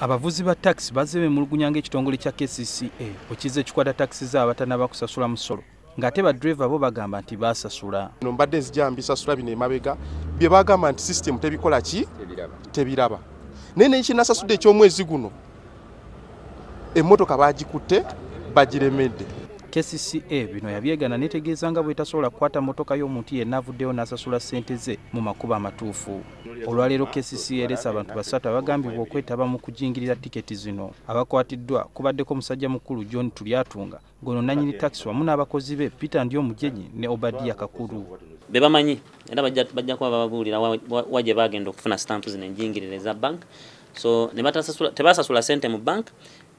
abavuzi ba takisi bazze bemulugunya ng'ekitongole kya kcca bwekiza ekikwata takisi zaabo batanaba kusasula musolo. Ng'ate badriva bo bagamba nti baasasula no mbadde nzija mbisasula bino emabega. Bye bagamba nti sisitemu tebikola ki? Tebiraba. Naye nekinasasudde ekyomwezi guno emmotoka bagikutte bagiremedde kcca bino yabyegana netegeeza nga bwetasobola kukwata motoka y'omuntu yenna avuddeyo n'asasula ssente ze mu makubo amatuufu. Olwaleero kcca eresa abantu basatu abagambibwa okwetaba mu kujingirira tiketi zino. Abakwatiddwa kubaddeko omusajja mukulu john tulyatunga ngono nanyini takisi wamu n'abakozi be peter ndi omujenyi ne obadiya kakulu. Be bamanyi era bajja kuba bababuulira wa- gye bagenda okufuna stampu zino enjingirire eza bank. So tebasasula sente mu bank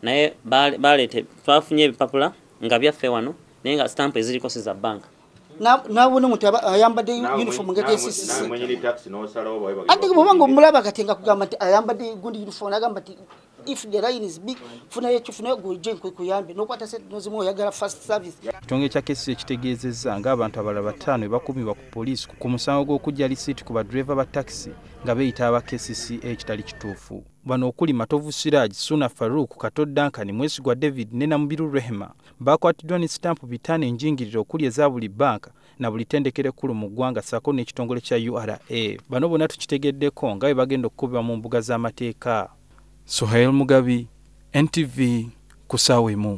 naye bale- baleete twafunye ebipapula nga byaffe wano naye nga stampu eziriko si za bank. Na- nabona omuntu aba- ayambadde uniform nga bwe ate bwobanga omulaba kati nga kugamba nti ayambadde gundi uniform nagamba nti if the line is big funayo kifunayo gweje nkuyambe nokwata sente nozimu oyagala first service. Ekitongole kya kcca kitegeezezza ng'abantu abalala bataano be bakumibwa ku poliisi ku musango gw'okujja lisiiti ku badriva ba takisi nga beeyita aba kcca ekitali kituufu. Bano okuli matovu siraj suna faruk kato dankani mwesigwa david ne namubiru rehema bakwatiddwa ne sitampu bitaano enjingiriro okuli eza buli banka na buli tendekero ekkulu mu ggwanga ssaako n'ekitongole kya ura bano bonna tukitegeddeko nga bagenda okukubibwa mu mbuga z'amateeka sohail mugabi ntv ku ssaawa emu